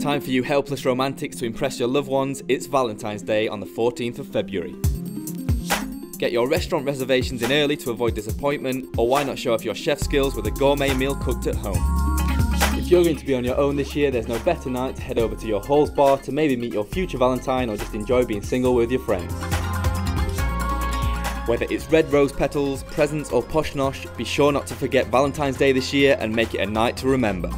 Time for you helpless romantics to impress your loved ones. It's Valentine's Day on the 14th of February. Get your restaurant reservations in early to avoid disappointment, or why not show off your chef skills with a gourmet meal cooked at home? If you're going to be on your own this year, there's no better night to head over to your Halls bar to maybe meet your future Valentine or just enjoy being single with your friends. Whether it's red rose petals, presents, or posh nosh, be sure not to forget Valentine's Day this year and make it a night to remember.